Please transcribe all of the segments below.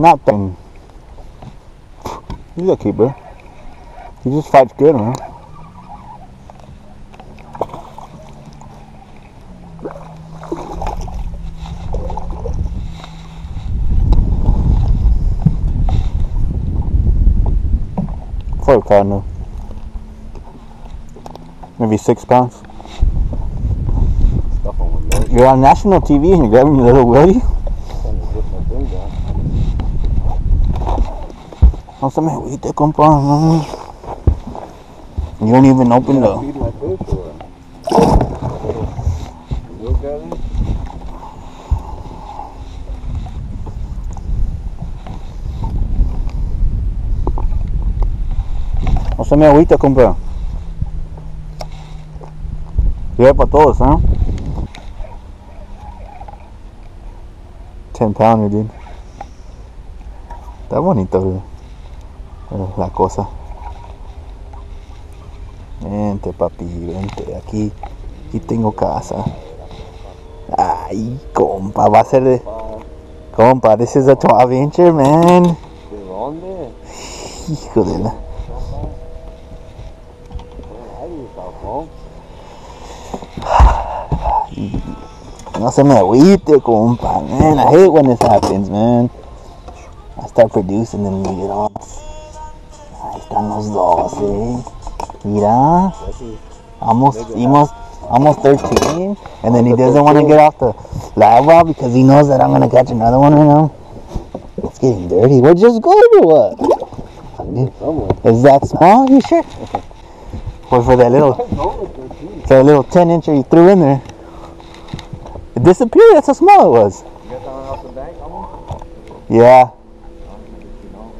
Not thing. He's a keeper. He just fights good, man. Four pound, maybe six pounds. Stuff on my leg. You're on national TV and you're grabbing your little willy. Trying to zip my thing down. No se me agüite, compa. no. You don't even open the. Feed my fish or what? Little guy there? No se me agüita, compa. Yeah, para todos, ¿eh? 10 pounder, dude. Está bonito, dude. Eh, La cosa. Vente, papi, vente. Aquí, aquí tengo casa. Ay, compa, va a ser de. Compa, this is a 12 incher, man. ¿De dónde? Hijo de la. ¿no? Se me agüite, compa, man. I hate when this happens, man. I start producing them you get on. Ahí están los dos, eh. Mira, almost, almost, almost 13. And then he doesn't want to get off the live well because he knows that I'm going to catch another one right now. It's getting dirty. We're just good or what? Somewhere. Is that small? You sure? Or for that little, No, it's 13. for that little 10 incher you threw in there? It disappeared. That's how small it was. You got that one off the bank almost? Yeah. You know.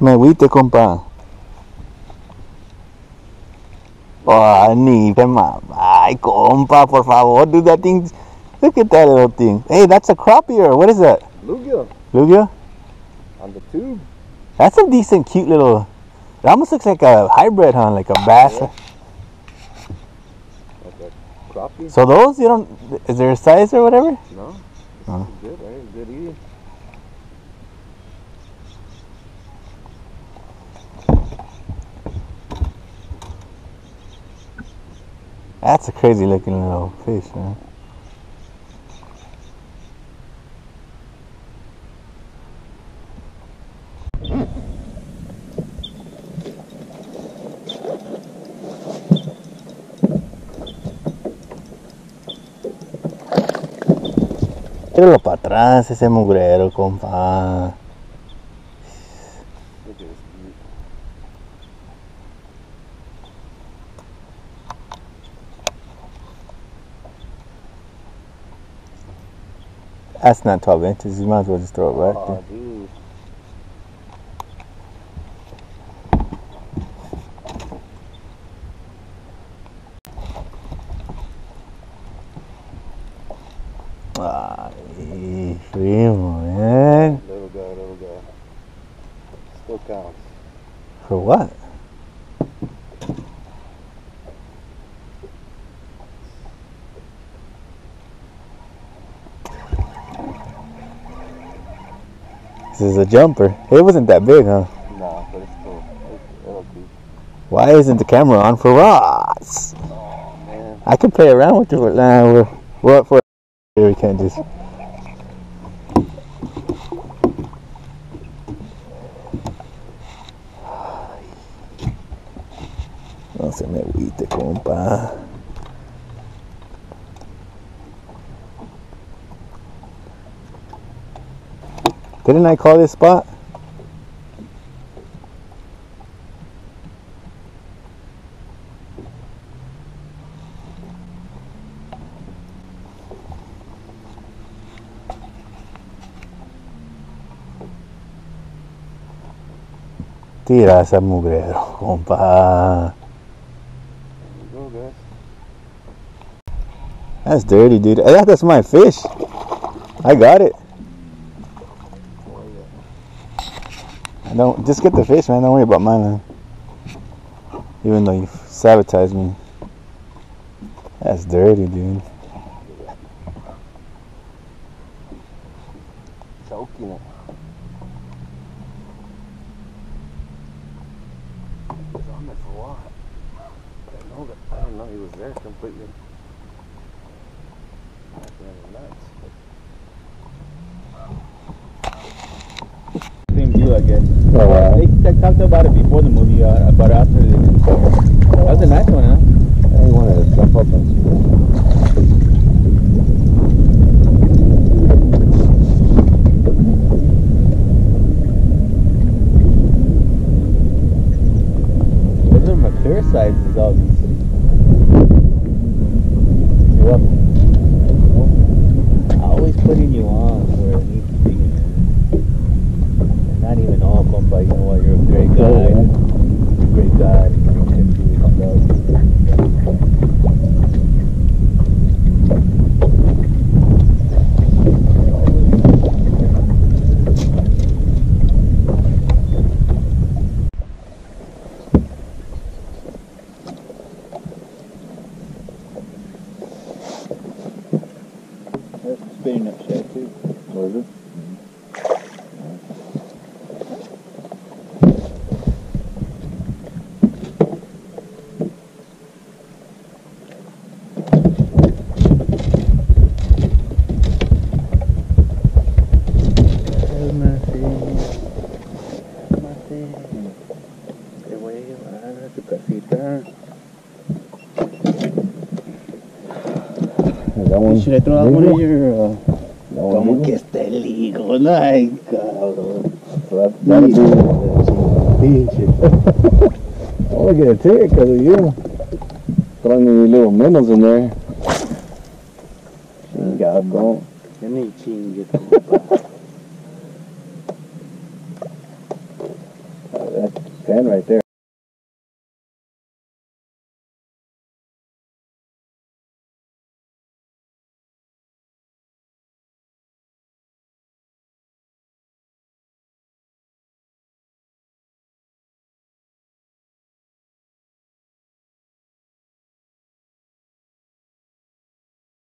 No se me agüite, compa. Oh, ma- Ay, compa, por favor, do that thing. Look at that little thing. Hey, that's a crappie or what is that? Bluegill Lugia? on the tube. That's a decent, cute little. It almost looks like a hybrid, huh? Like a bass. Yeah. Like a crappie. So those, you don't. Is there a size or whatever? No. This Huh. is good, right? Good eating. That's a crazy looking little fish, man. Tíralo para atrás ese mugrero, compa. Look at this beauty. That's not 12 inches. You might as well just throw it right oh, there. Oh, dude. Ah, Ay, primo, man. Little guy, little guy. Still counts. For what? This is a jumper. It wasn't that big, huh? Nah, but it's cool. It's. Why isn't the camera on for us? Oh, man. I can play around with it. but Nah, we're, we're up for We can't just. No se me agüite, compa. Didn't I call this spot? Tira ese mugrero, compa. That's dirty, dude. That's my fish. I got it. Don't just get the fish, man. Don't worry about mine, man. Even though you sabotaged me. That's dirty, dude. Choking it. I didn't know he was there completely. That's really nuts. I guess. Oh, wow. They, they talked about it before the movie, uh, but after they didn't. That was a nice one, huh? I wanted to jump up and Those are my clear sizes, dogs. You're welcome. Always putting you on where it needs to be, man. And all compa, you know what, you're a great guy. Oh, you're great guy. You can do it, dog. spinning up shit too. Was it? tu casita. Is that one? Should I throw out one of your, uh, That one como legal? que está el hijo? Ay, cabrón. So that, that'll be. I want to get a ticket because of you. Throwing these little minnows in there. Chingado. Ya ni chingue, compa. That's 10 right there.